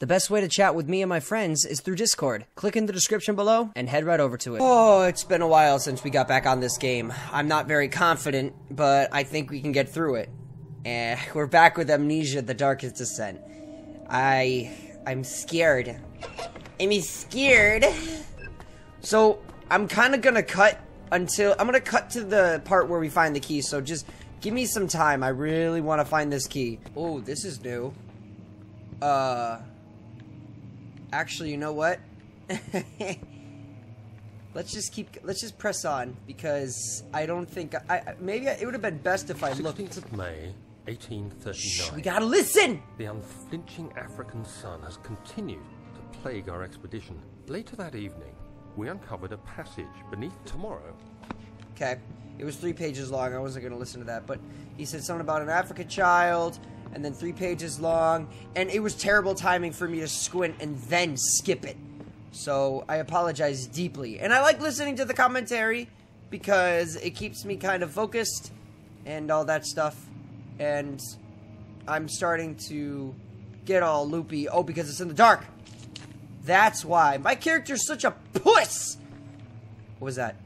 The best way to chat with me and my friends is through Discord. Click in the description below and head right over to it. Oh, it's been a while since we got back on this game. I'm not very confident, but I think we can get through it. And we're back with Amnesia: The Darkest Descent. I I'm scared. I'm scared. So, I'm kind of going to cut until I'm to cut to the part where we find the key. So just give me some time. I really want to find this key. Oh, this is new. Uh Actually, you know what? let's just keep. Let's just press on because I don't think I. Maybe it would have been best if I looked. 16th of May, 1839. Shh, we gotta listen. The unflinching African sun has continued to plague our expedition. Later that evening, we uncovered a passage beneath tomorrow. Okay, it was three pages long. I wasn't gonna listen to that, but he said something about an African child and then three pages long, and it was terrible timing for me to squint and then skip it. So I apologize deeply. And I like listening to the commentary because it keeps me kind of focused and all that stuff. And I'm starting to get all loopy. Oh, because it's in the dark. That's why. My character's such a puss! What was that?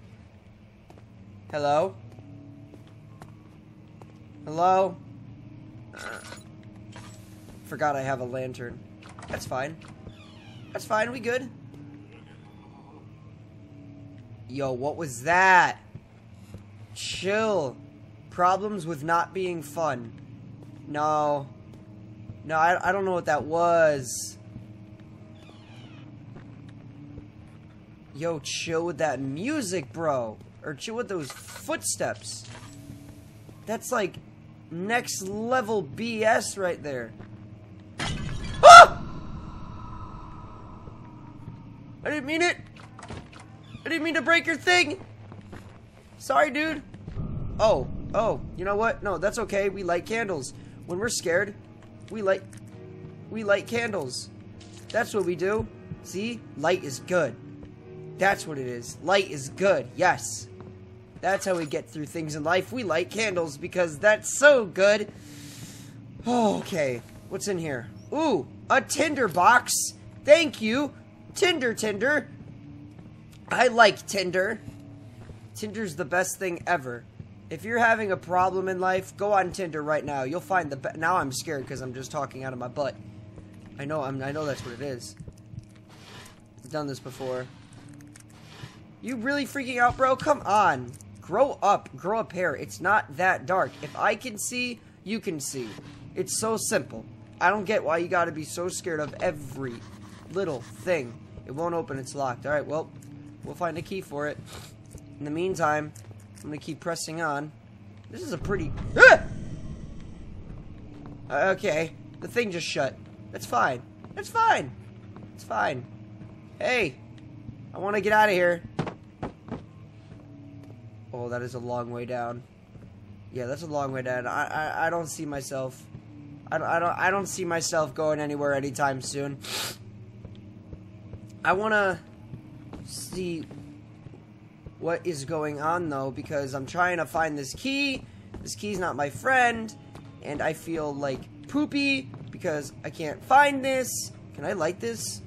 Hello? Hello? Uh, forgot I have a lantern. That's fine. That's fine, we good. Yo, what was that? Chill. Problems with not being fun. No. No, I, I don't know what that was. Yo, chill with that music, bro. Or chill with those footsteps. That's like next level BS right there. Ah! I didn't mean it. I didn't mean to break your thing. Sorry, dude. Oh, oh, you know what? No, that's okay. We light candles. When we're scared, we light we light candles. That's what we do. See? Light is good. That's what it is. Light is good. Yes. That's how we get through things in life. We light candles because that's so good. Oh, okay. What's in here? Ooh, a Tinder box. Thank you. Tinder, Tinder. I like Tinder. Tinder's the best thing ever. If you're having a problem in life, go on Tinder right now. You'll find the best. Now I'm scared because I'm just talking out of my butt. I know. I'm. I know that's what it is. I've done this before. You really freaking out, bro? Come on. Grow up. Grow a pair. It's not that dark. If I can see, you can see. It's so simple. I don't get why you gotta be so scared of every little thing. It won't open, it's locked. Alright, well, we'll find a key for it. In the meantime, I'm gonna keep pressing on. This is a pretty... Ah! Okay, the thing just shut. That's fine. That's fine. It's fine. Hey, I want to get out of here. Oh, that is a long way down. Yeah, that's a long way down. I I, I don't see myself. I I don't I don't see myself going anywhere anytime soon. I want to see what is going on though because I'm trying to find this key. This key's not my friend and I feel like poopy because I can't find this. Can I light this?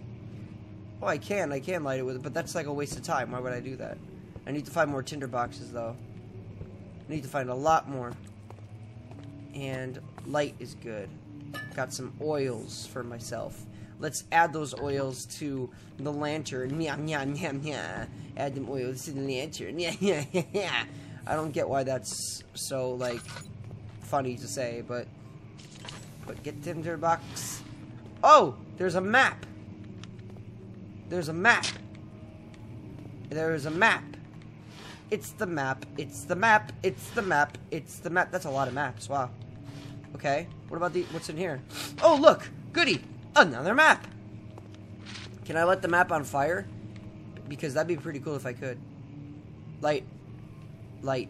Oh, I can. I can light it with it, but that's like a waste of time. Why would I do that? I need to find more tinder boxes, though. I need to find a lot more. And light is good. Got some oils for myself. Let's add those oils to the lantern. Nyam, nyam, nyam, nyam. Add them oils to the lantern. Yeah, yeah, yeah. I don't get why that's so, like, funny to say, but... But get tinder box. Oh! There's a map! There's a map! There's a map! It's the map. It's the map. It's the map. It's the map. That's a lot of maps. Wow. Okay. What about the... What's in here? Oh, look! Goody! Another map! Can I let the map on fire? Because that'd be pretty cool if I could. Light. Light.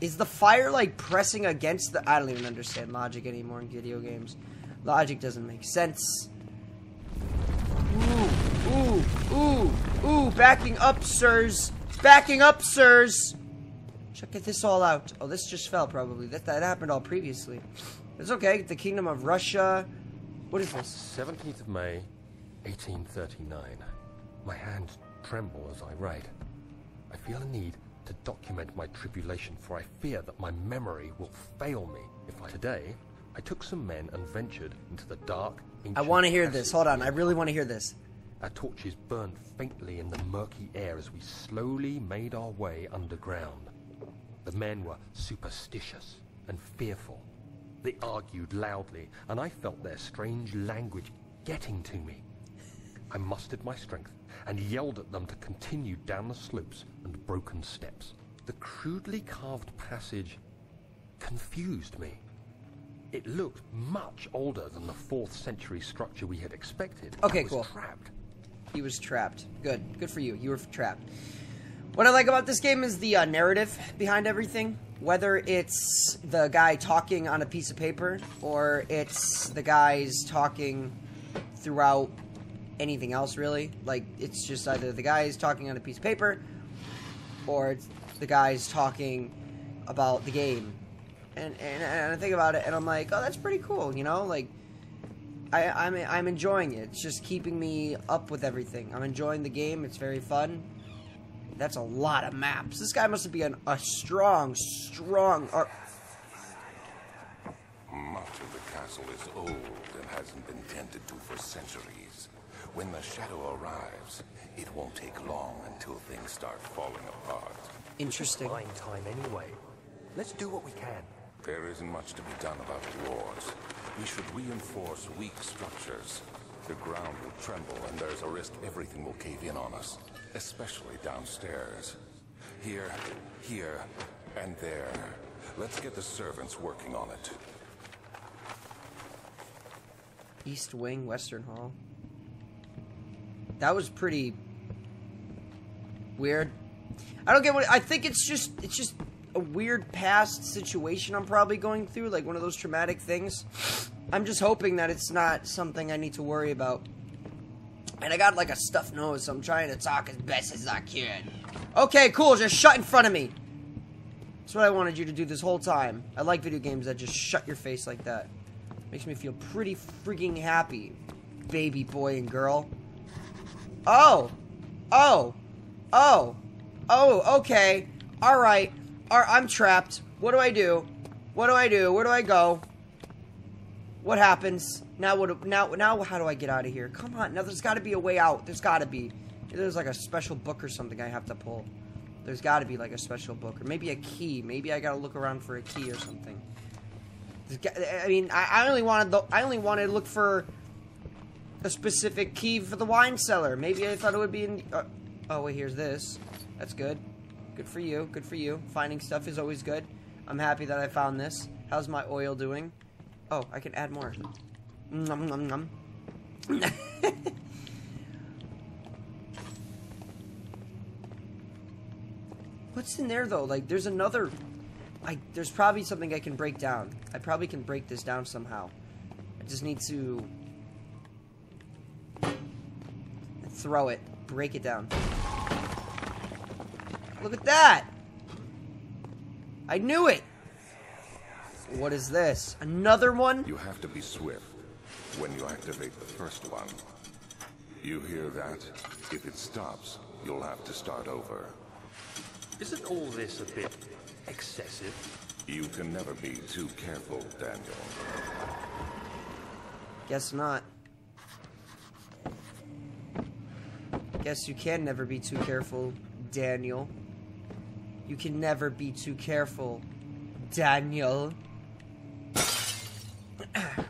Is the fire, like, pressing against the... I don't even understand logic anymore in video games. Logic doesn't make sense. Ooh, ooh, ooh, ooh, backing up, sirs. Backing up, sirs! Check this all out. Oh, this just fell, probably. That, that happened all previously. It's okay. The Kingdom of Russia. What is this? 17th of May, 1839. My hands tremble as I write. I feel a need to document my tribulation, for I fear that my memory will fail me if I. Today, I took some men and ventured into the dark. I want to hear this. Hold on. I really want to hear this. Our torches burned faintly in the murky air as we slowly made our way underground. The men were superstitious and fearful. They argued loudly, and I felt their strange language getting to me. I mustered my strength and yelled at them to continue down the slopes and broken steps. The crudely carved passage confused me. It looked much older than the 4th century structure we had expected. Okay, cool. trapped. He was trapped. Good. Good for you. You were trapped. What I like about this game is the uh, narrative behind everything. Whether it's the guy talking on a piece of paper, or it's the guys talking throughout anything else, really. Like, it's just either the guys talking on a piece of paper, or it's the guys talking about the game. And, and, and I think about it, and I'm like, oh, that's pretty cool, you know? Like, I, I'm I'm enjoying it. It's just keeping me up with everything. I'm enjoying the game. It's very fun. That's a lot of maps. This guy must be an, a strong, strong. Ar- Much of the castle is old and hasn't been tended to for centuries. When the shadow arrives, it won't take long until things start falling apart. Interesting. Time anyway. Let's do what we can. There isn't much to be done about wars. We should reinforce weak structures. The ground will tremble and there's a risk everything will cave in on us, especially downstairs. Here, here, and there. Let's get the servants working on it. East Wing, Western Hall. That was pretty weird. I don't get what I think. It's just it's just a weird past situation I'm probably going through, like one of those traumatic things. I'm just hoping that it's not something I need to worry about. And I got like a stuffed nose, so I'm trying to talk as best as I can. Okay, cool. Just shut in front of me. That's what I wanted you to do this whole time. I like video games that just shut your face like that. Makes me feel pretty freaking happy, baby boy and girl. Oh, oh, oh, oh, okay. All right, I'm trapped. What do I do? What do I do? Where do I go? What happens? Now what now now how do I get out of here? Come on. Now there's got to be a way out. There's got to be. There's like a special book or something I have to pull. There's got to be like a special book or maybe a key. Maybe I got to look around for a key or something. I mean, I, I only wanted the I only wanted to look for a specific key for the wine cellar. Maybe I thought it would be in. Uh, oh wait, here's this. That's good. Good for you. Good for you. Finding stuff is always good. I'm happy that I found this. How's my oil doing? Oh, I can add more. Nom, nom, nom. What's in there though? Like, there's another. I there's probably something I can break down. I probably can break this down somehow. I just need to throw it, break it down. Look at that! I knew it! What is this? Another one? You have to be swift when you activate the first one. You hear that? If it stops, you'll have to start over. Isn't all this a bit excessive? You can never be too careful, Daniel. Guess not. Guess you can never be too careful, Daniel. You can never be too careful, Daniel.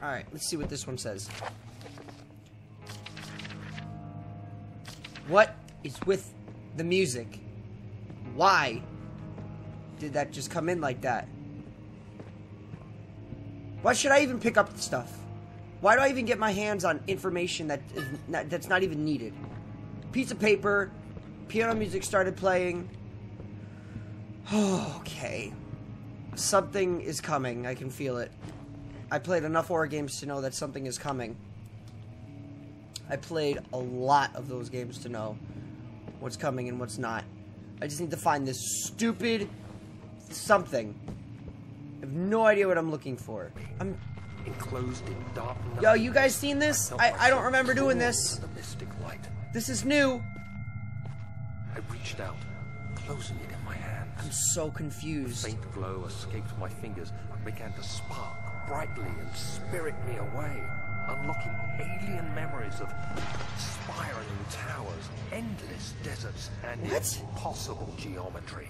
Alright, let's see what this one says. What is with the music? Why did that just come in like that? Why should I even pick up the stuff? Why do I even get my hands on information that is not, that's not even needed? Piece of paper, piano music started playing. okay. Something is coming. I can feel it. I played enough horror games to know that something is coming. I played a lot of those games to know what's coming and what's not. I just need to find this stupid something. I have no idea what I'm looking for. I'm enclosed in dark. Yo, you guys seen this? felt I, I don't remember doing this. The mystic light. This is new. I reached out, closing it in my hands. I'm so confused. faint glow escaped my fingers and began to spark brightly and spirit me away, unlocking alien memories of spiraling towers, endless deserts, and What? impossible geometry.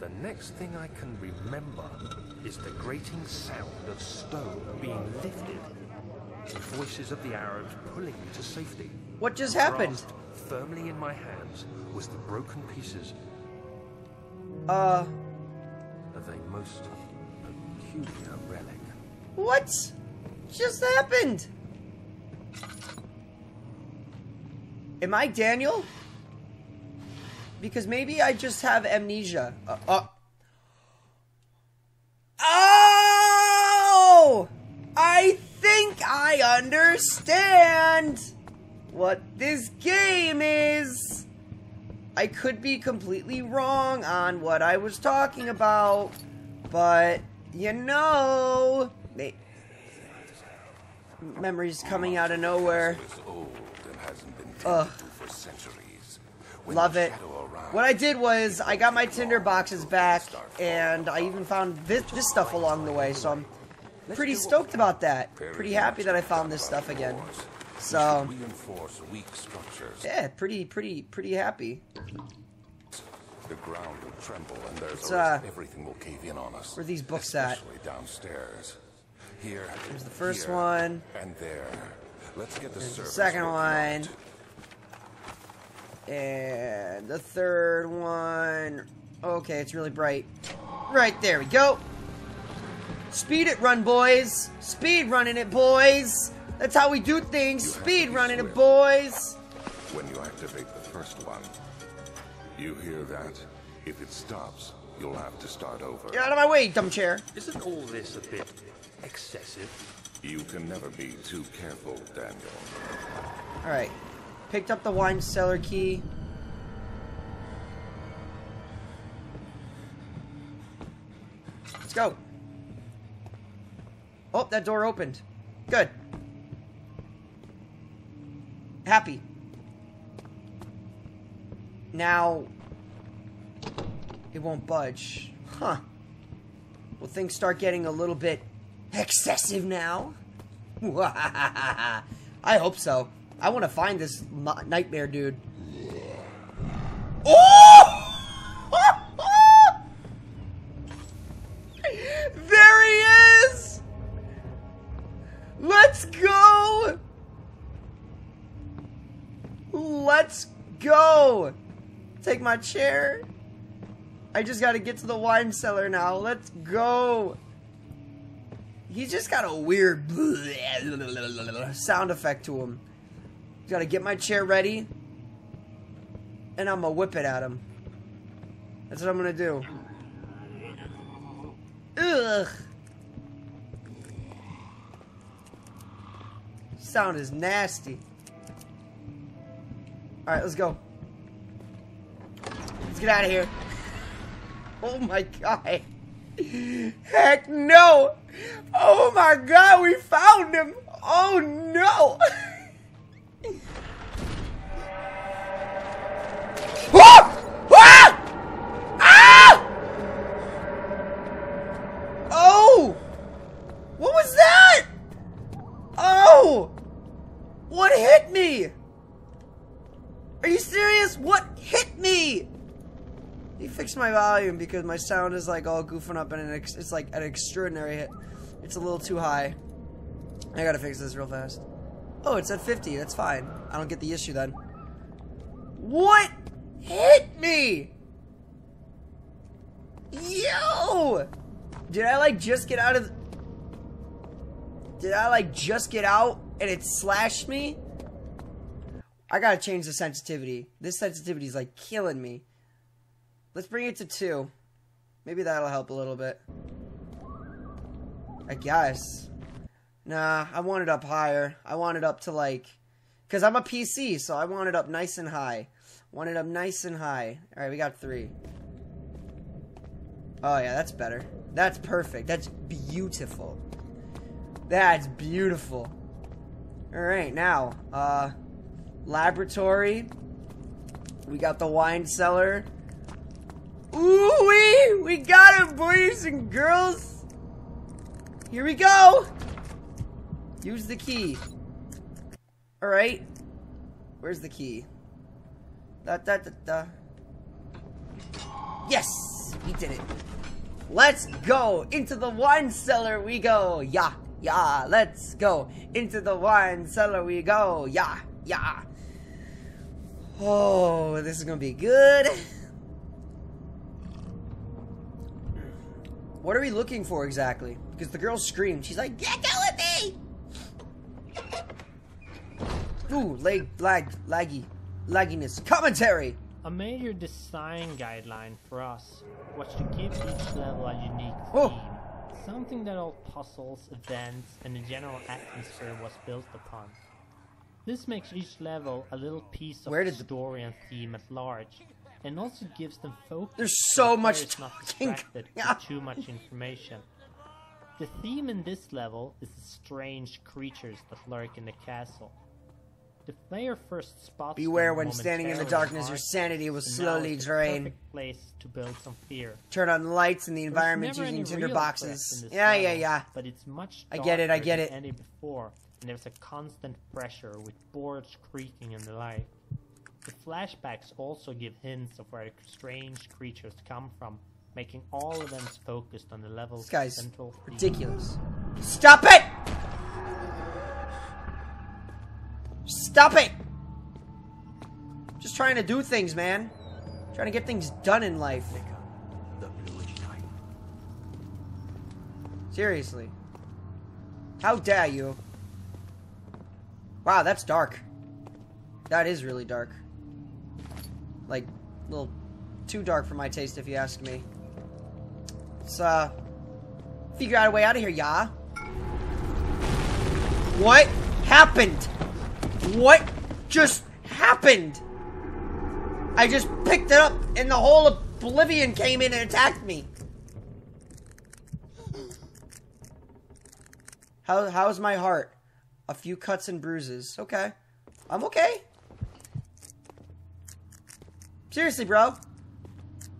The next thing I can remember is the grating sound of stone being lifted, the voices of the Arabs pulling me to safety. What just happened? Grasped firmly in my hands was the broken pieces Uh, of a most peculiar relic. what just happened? Am I Daniel? Because maybe I just have amnesia. Uh, uh. Oh! I think I understand what this game is. I could be completely wrong on what I was talking about, but you know, they, memories coming out of nowhere. It's old and hasn't been tended Ugh. to for centuries. When Love it. What I did was I got my Tinder boxes back, and I even found this, this stuff along the way. So I'm pretty stoked about that. Pretty happy that I found this stuff again. So we reinforce weak structures. yeah, pretty, pretty, pretty happy. The ground will tremble, and there's It's, a uh, everything will cave in on us. where are these books at? Especially downstairs. Here. Here's the first here, one. And there. Let's get the the second one. out. And the third one. Okay, it's really bright. Right there we go. Speed it, run, boys. Speed running it, boys. That's how we do things. You have to Speed running it, boys. When you activate the first one, you hear that? If it stops, you'll have to start over. Get out of my way, dumb chair. Isn't all this a bit excessive? You can never be too careful, Daniel. Alright. Picked up the wine cellar key. Let's go. Oh, that door opened. Good. Happy. Now, it won't budge. Huh. Will things start getting a little bit excessive now? I hope so. I want to find this nightmare dude. Oh! My chair. I just gotta get to the wine cellar now. Let's go! He's just got a weird sound effect to him. Gotta get my chair ready. And I'm gonna whip it at him. That's what I'm gonna do. Ugh. Sound is nasty. Alright, let's go. Get out of here. Oh my god. Heck no! Oh my god, we found him! Oh no! my volume because my sound is like all goofing up and it's like an extraordinary hit. It's a little too high. I gotta fix this real fast. Oh, it's at 50. That's fine. I don't get the issue then. What hit me? Yo! Did I like just get out of. Did I like just get out and it slashed me? I gotta change the sensitivity. This sensitivity is like killing me. Let's bring it to two. Maybe that'll help a little bit. I guess. Nah, I want it up higher. I want it up to like. Because I'm a PC, so I want it up nice and high. Want it up nice and high. Alright, we got three. Oh, yeah, that's better. That's perfect. That's beautiful. That's beautiful. Alright, now, uh, laboratory. We got the wine cellar. Ooh wee! We got it, boys and girls! Here we go! Use the key. Alright. Where's the key? Da da da da. Yes! We did it. Let's go! Into the wine cellar we go! Yeah, yeah, let's go! Into the wine cellar we go! Yeah, yeah! Oh, this is gonna be good. What are we looking for exactly? Because the girl screamed. She's like, Get go with me! Ooh, lag, lag, laggy, lagginess. Commentary! A major design guideline for us was to give each level a unique Oh. theme. Something that all puzzles, events, and the general atmosphere was built upon. This makes each level a little piece of Where did the- story and theme at large, and also gives them focus. There's so much player is not talking. Yeah. too much information. The theme in this level is the strange creatures that lurk in the castle. The player first spots Beware when standing in the darkness, your sanity will slowly drain. perfect place to build some fear. Turn on lights in the environment using tinder boxes. in this Yeah, yeah, yeah. But it's much I get it, I get than it. any before, and there's a constant pressure with boards creaking in the light. The flashbacks also give hints of where the strange creatures come from, making all events focused on the level's This guy's central theme. ridiculous. Stop it! Stop it! Just trying to do things, man. Trying to get things done in life. The bluish light. Seriously. How dare you? Wow, that's dark. That is really dark. Like, a little too dark for my taste, if you ask me. Let's, uh, figure out a way out of here, yeah? What happened? What just happened? I just picked it up and the whole Oblivion came in and attacked me. How how's my heart? A few cuts and bruises. Okay. I'm okay. Seriously, bro.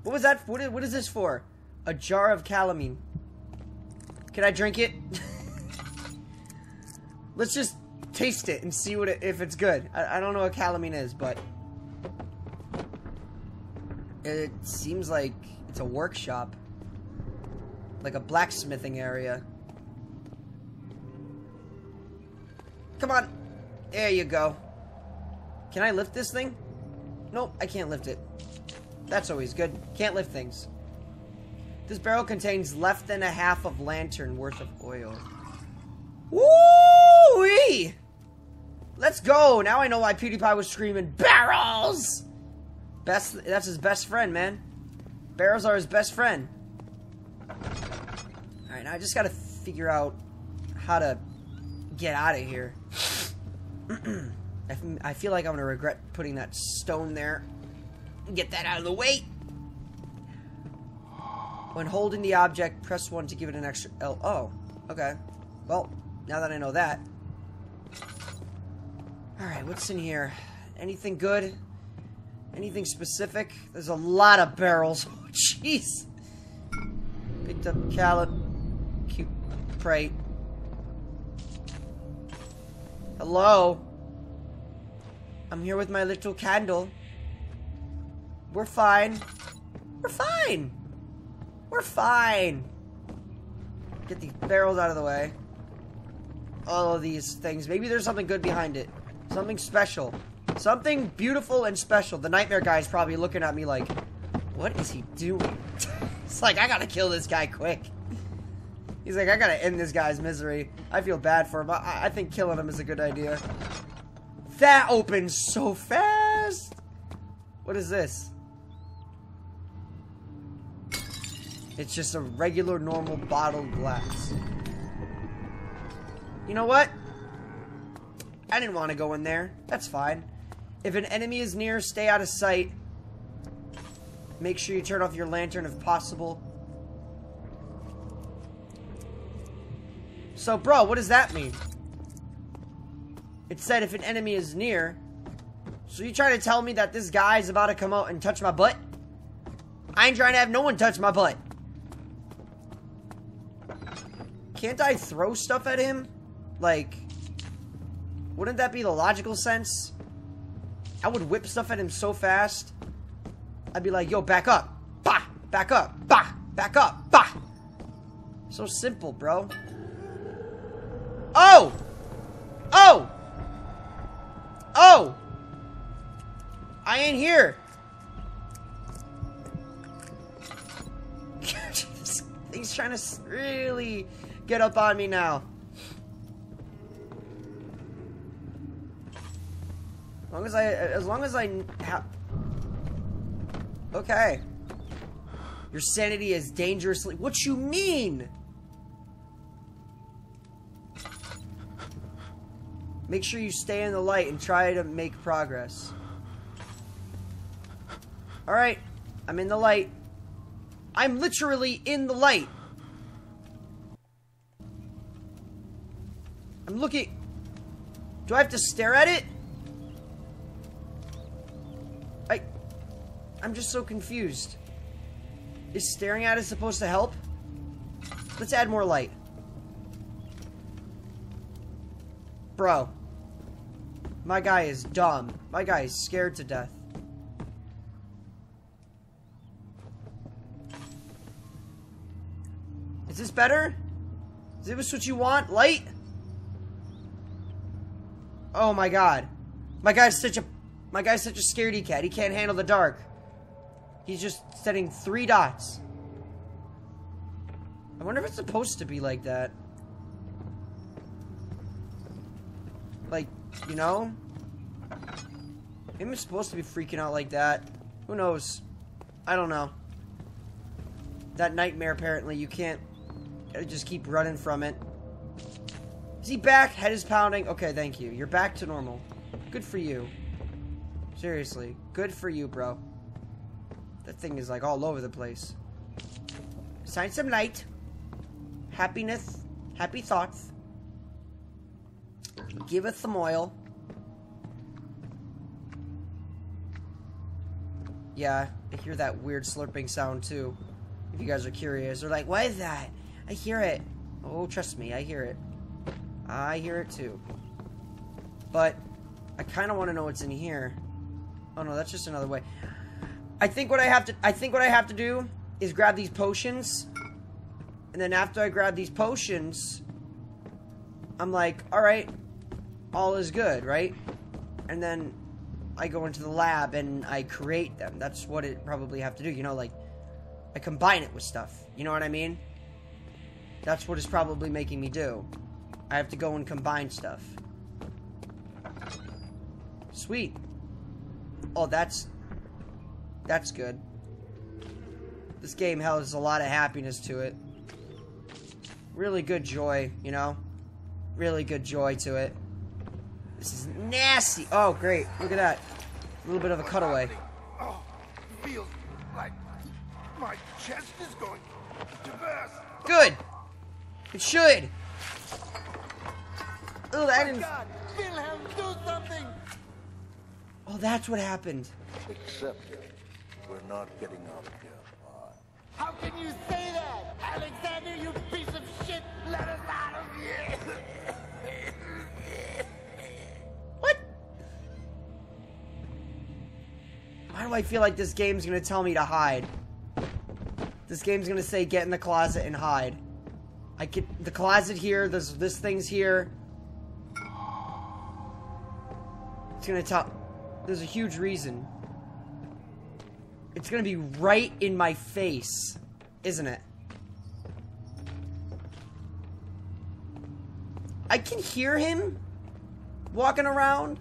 What was that? What is, what is this for? A jar of calamine. Can I drink it? Let's just taste it and see what it, if it's good. I, I don't know what calamine is, but it seems like it's a workshop, like a blacksmithing area. Come on. There you go. Can I lift this thing? Nope, I can't lift it. That's always good. Can't lift things. This barrel contains less than a half of lantern worth of oil. Woo-wee! Let's go! Now I know why PewDiePie was screaming, BARRELS! Best, that's his best friend, man. Barrels are his best friend. Alright, now I just gotta figure out how to get out of here. I feel like I'm gonna regret putting that stone there. Get that out of the way. When holding the object, press 1 to give it an extra L. Oh, okay. Well, now that I know that. Alright, what's in here? Anything good? Anything specific? There's a lot of barrels. Oh, jeez. Picked up callop. Cute prate. Hello? I'm here with my little candle. We're fine. We're fine. We're fine. Get these barrels out of the way. All of these things. Maybe there's something good behind it. Something special. Something beautiful and special. The nightmare guy is probably looking at me like, what is he doing? it's like, I gotta kill this guy quick. He's like, I gotta end this guy's misery. I feel bad for him. I, I think killing him is a good idea. That opens so fast. What is this? It's just a regular, normal bottled glass. You know what? I didn't want to go in there. That's fine. If an enemy is near, stay out of sight. Make sure you turn off your lantern if possible. So, bro, what does that mean? It said if an enemy is near. So you trying to tell me that this guy is about to come out and touch my butt? I ain't trying to have no one touch my butt. Can't I throw stuff at him? Like, wouldn't that be the logical sense? I would whip stuff at him so fast. I'd be like, yo, back up. Bah! Back up. Bah! Back up. Bah! So simple, bro. Oh! Oh! Ain't here. Thing's trying to really get up on me now. As long as I, as long as I have. Okay. Your sanity is dangerously. What you mean? Make sure you stay in the light and try to make progress. Alright. I'm in the light. I'm literally in the light. I'm looking. Do I have to stare at it? I. I'm just so confused. Is staring at it supposed to help? Let's add more light. Bro. My guy is dumb. My guy is scared to death. This better? Is this what you want? Light? Oh my god. My guy's such a my guy's such a scaredy cat. He can't handle the dark. He's just setting three dots. I wonder if it's supposed to be like that. Like, you know? Maybe I'm supposed to be freaking out like that. Who knows? I don't know. That nightmare, apparently, you can't gotta just keep running from it. Is he back? Head is pounding. Okay, thank you. You're back to normal. Good for you. Seriously. Good for you, bro. That thing is like all over the place. Sign some light. Happiness. Happy thoughts. Give us some oil. Yeah, I hear that weird slurping sound too. If you guys are curious. They're like, what is that? I hear it. Oh, trust me, I hear it. I hear it too. But I kind of want to know what's in here. Oh no, that's just another way. I think what I have to I think what I have to do is grab these potions. And then after I grab these potions, I'm like, all right, all is good, right? And then I go into the lab and I create them. That's what it probably have to do, you know, like I combine it with stuff. You know what I mean? That's what it's probably making me do. I have to go and combine stuff. Sweet. Oh, that's that's good. This game has a lot of happiness to it. Really good joy, you know? Really good joy to it. This is nasty. Oh, great. Look at that. A little bit of a cutaway. Oh, feels like my chest is going to burst. Good. It should. Oh, that didn't. God, Wilhelm, do something! Oh, that's what happened. Except we're not getting out of here. How can you say that? Alexander, you piece of shit! Let us out of here! What? Why do I feel like this game's gonna tell me to hide? This game's gonna say get in the closet and hide. I get the closet here, there's this thing's here. It's gonna tell there's a huge reason. It's gonna be right in my face, isn't it? I can hear him walking around.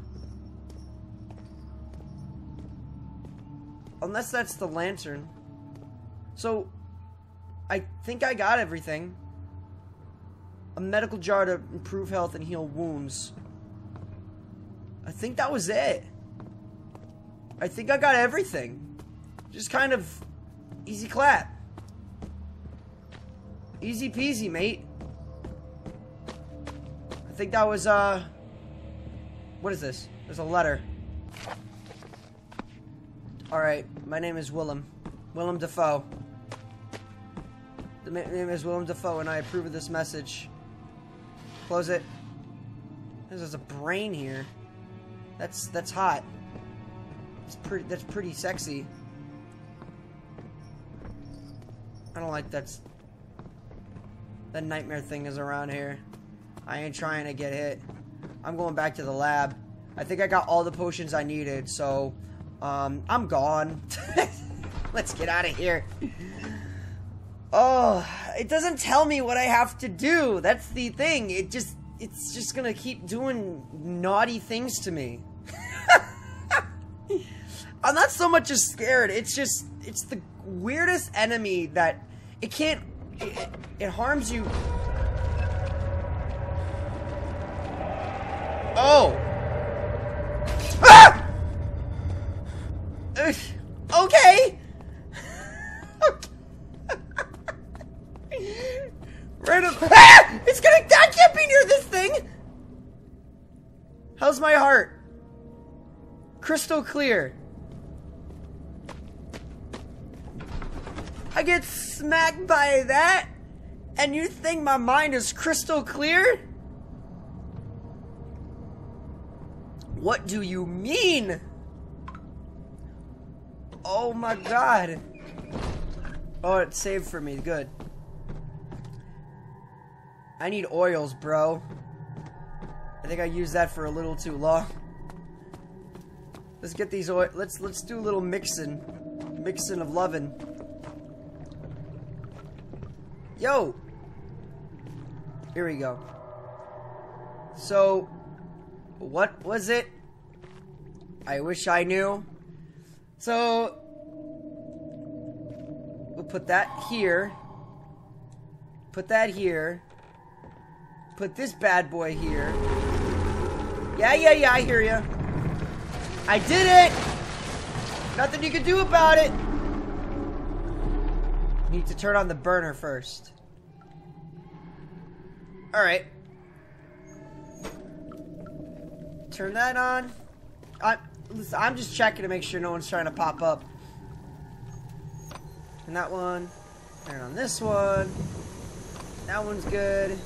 Unless that's the lantern. So, I think I got everything. A medical jar to improve health and heal wounds. I think that was it. I think I got everything. Just kind of easy clap. Easy peasy, mate. I think that was, uh... What is this? There's a letter. Alright, my name is Willem. Willem Dafoe. The name is Willem Dafoe, and I approve of this message. Close it. There's a brain here. That's that's hot. It's pretty. That's pretty sexy. I don't like that's. That nightmare thing is around here. I ain't trying to get hit. I'm going back to the lab. I think I got all the potions I needed, so um, I'm gone. Let's get out of here. Oh, it doesn't tell me what I have to do. That's the thing. It just it's just gonna keep doing naughty things to me. I'm not so much as scared. It's just it's the weirdest enemy that it can't it, it harms you. Oh. Clear. I get smacked by that, and you think my mind is crystal clear? What do you mean? Oh my god. Oh, it saved for me. Good. I need oils, bro. I think I used that for a little too long. Let's get these oil. Let's let's do a little mixing, mixing of lovin'. Yo. Here we go. So, what was it? I wish I knew. So, we'll put that here. Put that here. Put this bad boy here. Yeah, yeah, yeah, I hear ya. I did it! Nothing you can do about it! Need to turn on the burner first. Alright. Turn that on. I, listen, I'm just checking to make sure no one's trying to pop up. And that one. Turn on this one. That one's good.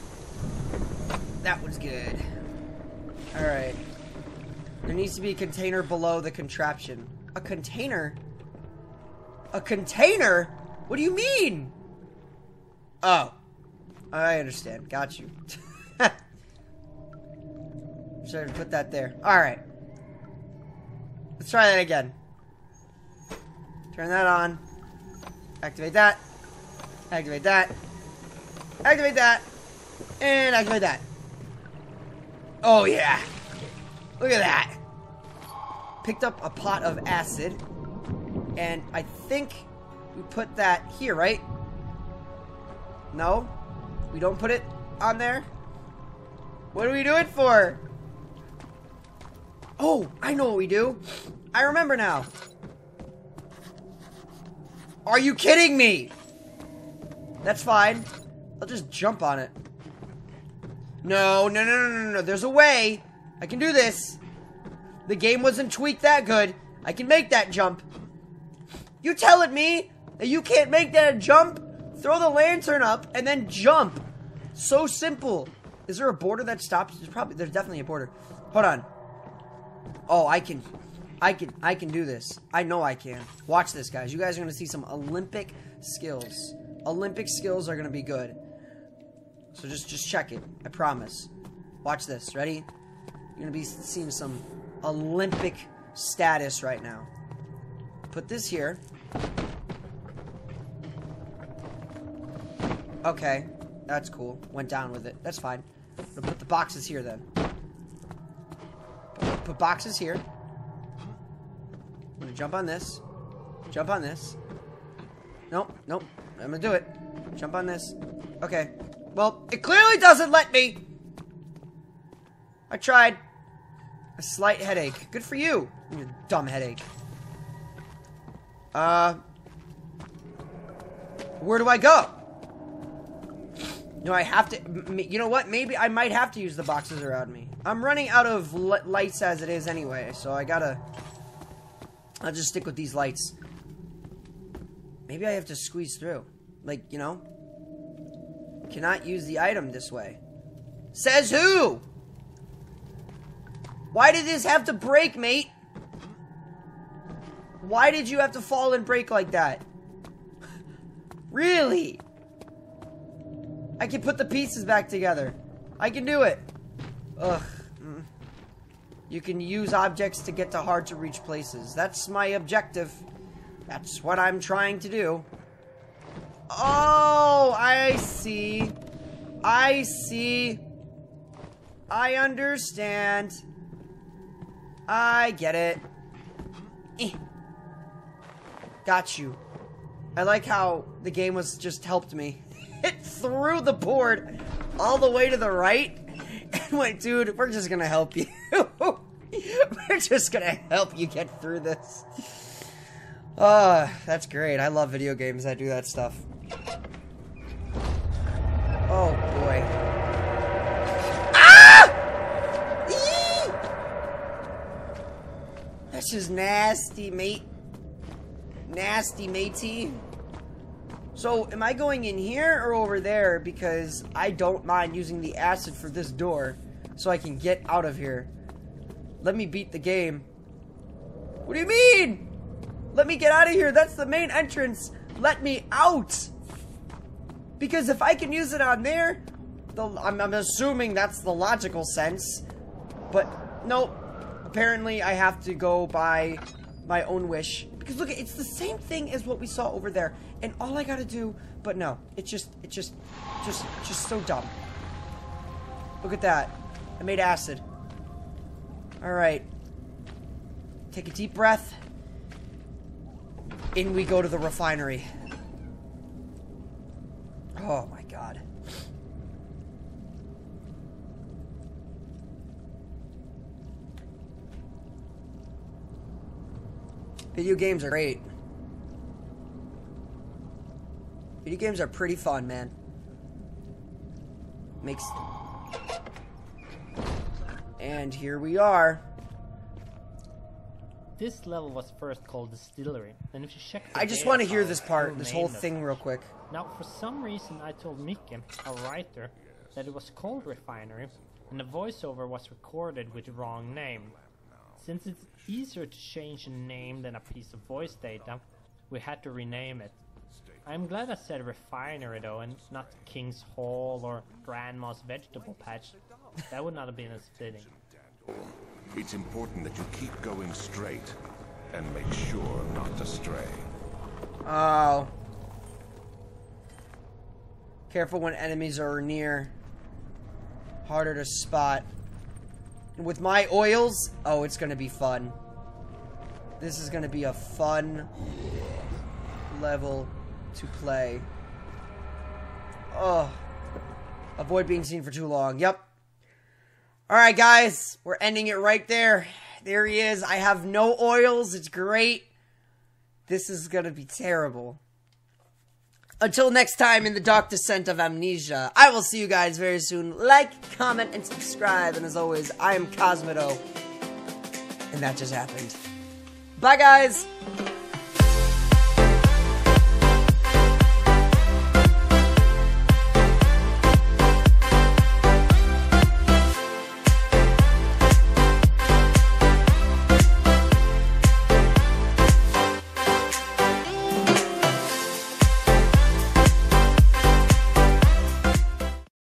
That one's good. Alright. There needs to be a container below the contraption. A container? A container? What do you mean? Oh. I understand. Got you. Should put that there. Alright. Let's try that again. Turn that on. Activate that. Activate that. Activate that. And activate that. Oh yeah. Look at that. Picked up a pot of acid. And I think we put that here, right? No? We don't put it on there? What do we do it for? Oh, I know what we do. I remember now. Are you kidding me? That's fine. I'll just jump on it. No, no, no, no, no, no. There's a way. I can do this. The game wasn't tweaked that good. I can make that jump. You telling me that you can't make that jump? Throw the lantern up and then jump. So simple. Is there a border that stops? There's probably there's definitely a border. Hold on. Oh, I can I can I can do this. I know I can. Watch this, guys. You guys are gonna see some Olympic skills. Olympic skills are gonna be good. So just just check it. I promise. Watch this. Ready? You're gonna be seeing some Olympic status right now. Put this here. Okay, that's cool. Went down with it. That's fine. I'll put the boxes here then. Put boxes here. I'm gonna jump on this. Jump on this. Nope, nope. I'm gonna do it. Jump on this. Okay. Well, it clearly doesn't let me. I tried. A slight headache. Good for you. You dumb headache. Uh. Where do I go? No, I have to. You know what? Maybe I might have to use the boxes around me. I'm running out of li- lights as it is anyway, so I gotta. I'll just stick with these lights. Maybe I have to squeeze through. Like, you know? Cannot use the item this way. Says who? Why did this have to break, mate? Why did you have to fall and break like that? really? I can put the pieces back together. I can do it. Ugh. You can use objects to get to hard to reach places. That's my objective. That's what I'm trying to do. Oh, I see. I see. I understand. I get it. Eh. Got you. I like how the game was just helped me. It threw the board all the way to the right and went, dude, we're just gonna help you. we're just gonna help you get through this. Ah, that's great. I love video games that do that stuff. Oh boy. That's just nasty, mate. Nasty, matey. So, am I going in here or over there? Because I don't mind using the acid for this door so I can get out of here. Let me beat the game. What do you mean? Let me get out of here. That's the main entrance. Let me out. Because if I can use it on there, the, I'm, I'm assuming that's the logical sense. But, nope. Apparently, I have to go by my own wish. Because look, it's the same thing as what we saw over there. And all I gotta do, but no. It's just, it's just, just, just so dumb. Look at that. I made acid. Alright. Take a deep breath. In we go to the refinery. Oh my god. Video games are great. Video games are pretty fun, man. Makes. And here we are. This level was first called Distillery, and if you check the I just want to hear this part, this whole thing, real quick. Now, for some reason, I told Mickey, a writer, that it was called Refinery, and the voiceover was recorded with the wrong name. Since it's easier to change a name than a piece of voice data, we had to rename it. I'm glad I said Refinery though, and not King's Hall or Grandma's Vegetable Patch. That would not have been as fitting. It's important that you keep going straight and make sure not to stray. Oh. Careful when enemies are near. Harder to spot. With my oils, oh, it's gonna be fun. This is gonna be a fun level to play. Oh. Avoid being seen for too long. Yep. Alright, guys. We're ending it right there. There he is. I have no oils. It's great. This is gonna be terrible. Until next time in the dark descent of amnesia, I will see you guys very soon. Like, comment, and subscribe. And as always, I am Cosmitto. And that just happened. Bye, guys!